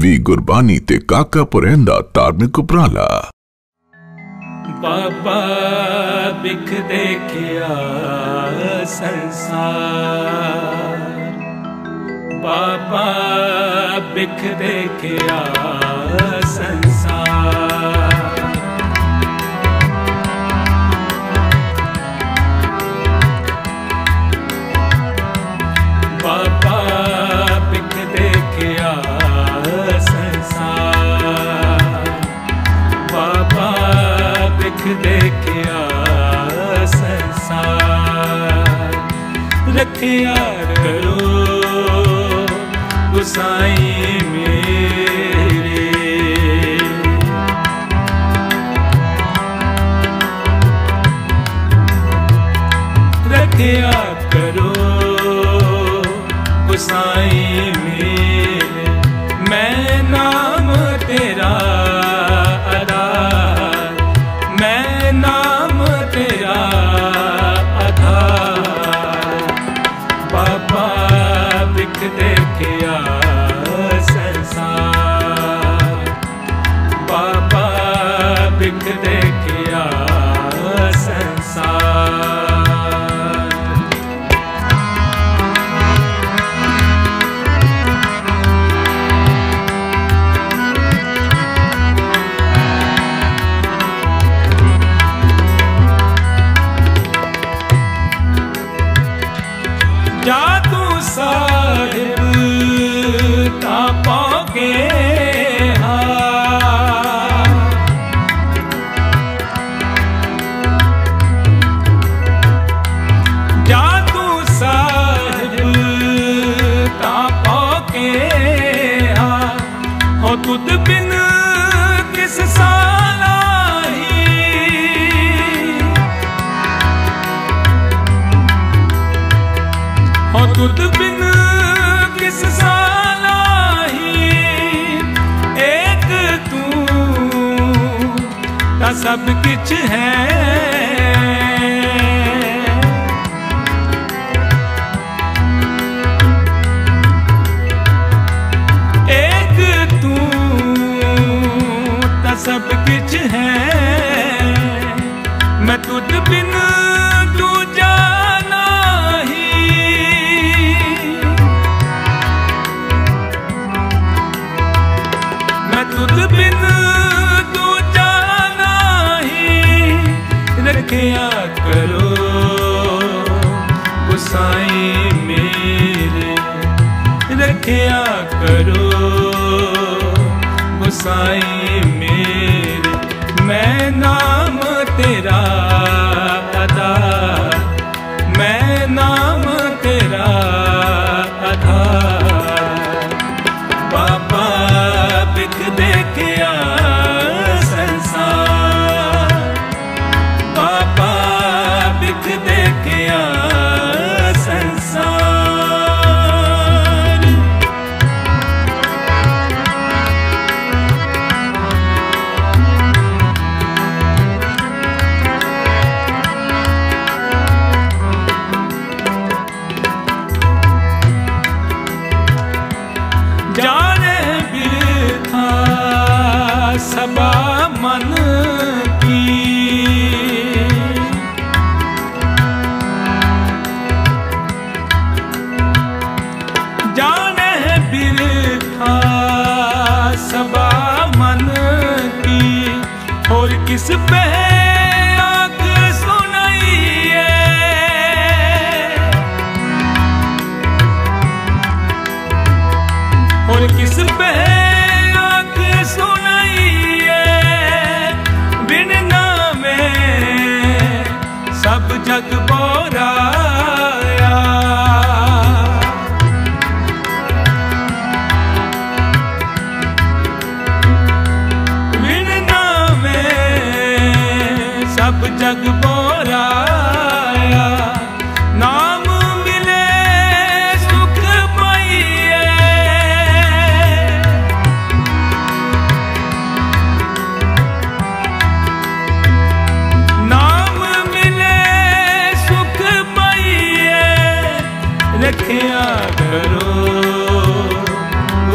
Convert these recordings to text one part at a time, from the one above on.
ਵੀ ਗੁਰਬਾਣੀ ਤੇ ਕਾਕਾ ਪੁਰੈਨ ਧਾਰਮਿਕ ਉਪਰਾਲਾ। ਬਾਬਾ ਬਿਖ ਦੇਖਿਆ ਸੰਸਾਰ। ਬਾਬਾ ਬਿਖ ਦੇਖਿਆ रखिया करो गुसाई de ਤੁਧ ਬਿਨ ਕਿਸ ਸਾਲਾਹੀ ਹੋ ਬਿਨ ਕਿਸ ਤੂੰ ਸਭ ਕਿਛ ਹੈ। ਕਰੋ। ਗੁਸਾਈ ਮੇਰੇ ਮੈਂ ਨਾਮ ਤੇਰਾ इस पे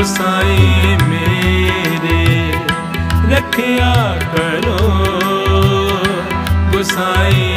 ਗੁਸਾਈ ਮੇਰੇ ਰੱਖਿਆ ਕਰੋ। ਗੁਸਾਈ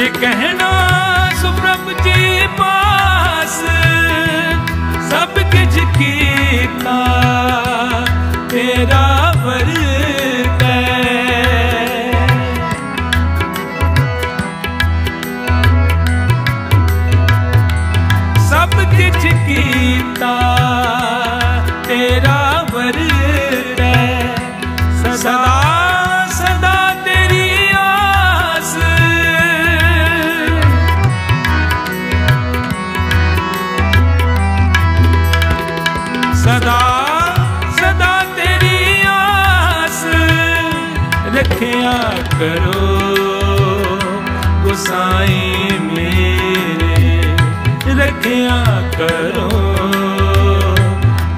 ਜੇ ਕਹਿਣਾ ਸੁਪ੍ਰਭ ਜੀ ਪਾਸ। ਸਭ ਕੁਝ ਕੀਤਾ ਤੇਰਾ ਵਰਤੈ ਸਭ ਕੁਝ ਕੀਤਾ। ਰੱਖਿਆ ਕਰੋ। ਗੁਸਾਈ ਮੇਰੇ ਰੱਖਿਆ ਕਰੋ।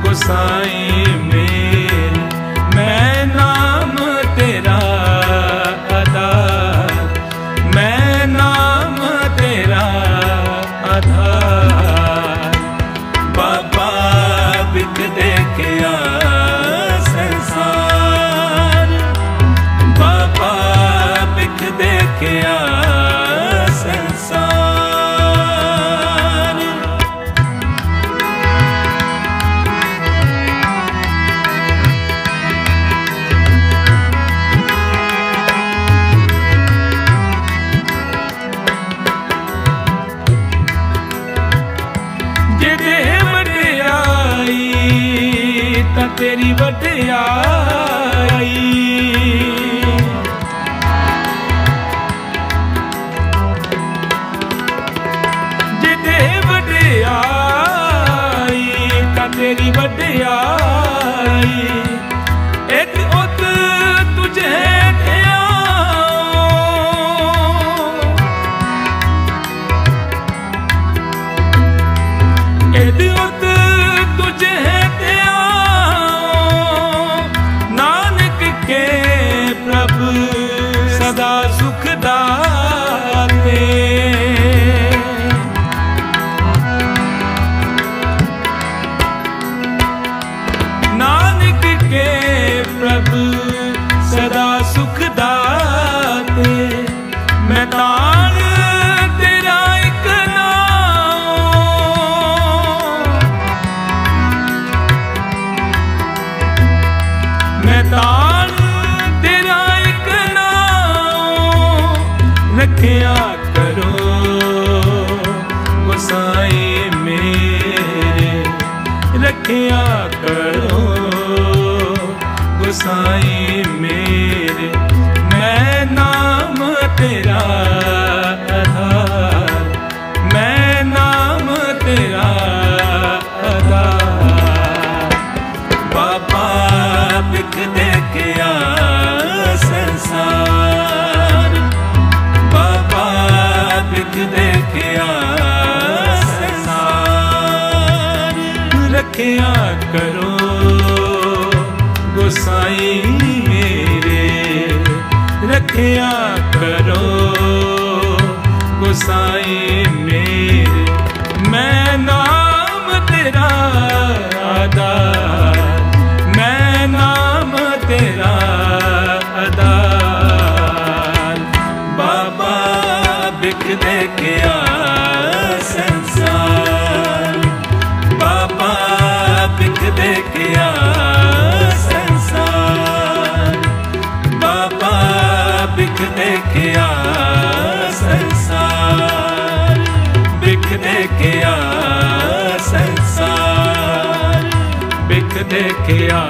ਗੁਸਾਈ ਤੇਰੀ ਵਡਿਆਈ ਵਡਿਆਈ ਤਾਂ ਤੇਰੀ ਵਡਿਆਈ ਮੈਂ ਤਾਣ ਤੇਰਾ ਇੱਕ ਨਾਮ ਰੱਖਿਆ ਕਰੋ। ਗੁਸਾਈ ਮੇਰੇ ਰੱਖਿਆ ਕਰੋ। ਗੁਸਾਈ ਰੱਖਿਆ ਕਰੋ। ਗੁਸਾਈ ਮੇਰੇ, ਰੱਖਿਆ ਕਰੋ। ਗੁਸਾਈ ਮੇਰੇ, ਮੈਂ ਨਾਮ ਤੇਰਾ ਆਧਾਰ ਮੈਂ ਨਾਮ ਤੇਰਾ ਆਧਾਰ ਬਿਖ ਦੇਖਿਆ ਸੰਸਾਰ ਬਿਖ ਦੇਖਿਆ ਸੰਸਾਰ ਬਿਖ ਦੇਖਿਆ ਸੰਸਾਰ ਬਿਖ ਦੇਖਿਆ